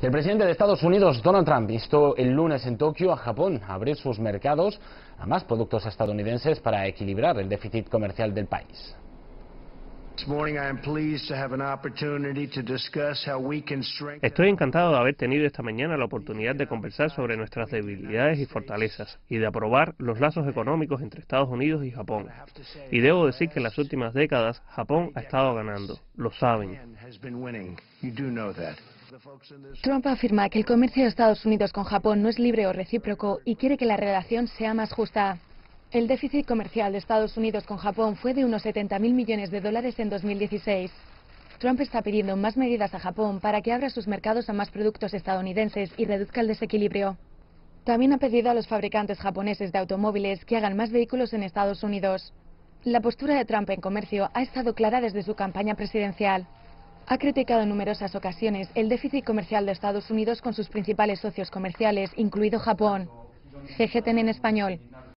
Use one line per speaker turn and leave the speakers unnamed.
El presidente de Estados Unidos, Donald Trump, instó el lunes en Tokio a Japón a abrir sus mercados a más productos estadounidenses para equilibrar el déficit comercial del país.
Estoy encantado de haber tenido esta mañana la oportunidad de conversar sobre nuestras debilidades y fortalezas y de aprobar los lazos económicos entre Estados Unidos y Japón. Y debo decir que en las últimas décadas Japón ha estado ganando. Lo saben.
Trump afirma que el comercio de Estados Unidos con Japón no es libre o recíproco y quiere que la relación sea más justa. El déficit comercial de Estados Unidos con Japón fue de unos 70.000 millones de dólares en 2016. Trump está pidiendo más medidas a Japón para que abra sus mercados a más productos estadounidenses y reduzca el desequilibrio. También ha pedido a los fabricantes japoneses de automóviles que hagan más vehículos en Estados Unidos. La postura de Trump en comercio ha estado clara desde su campaña presidencial. Ha criticado en numerosas ocasiones el déficit comercial de Estados Unidos con sus principales socios comerciales, incluido Japón. CGTN en español.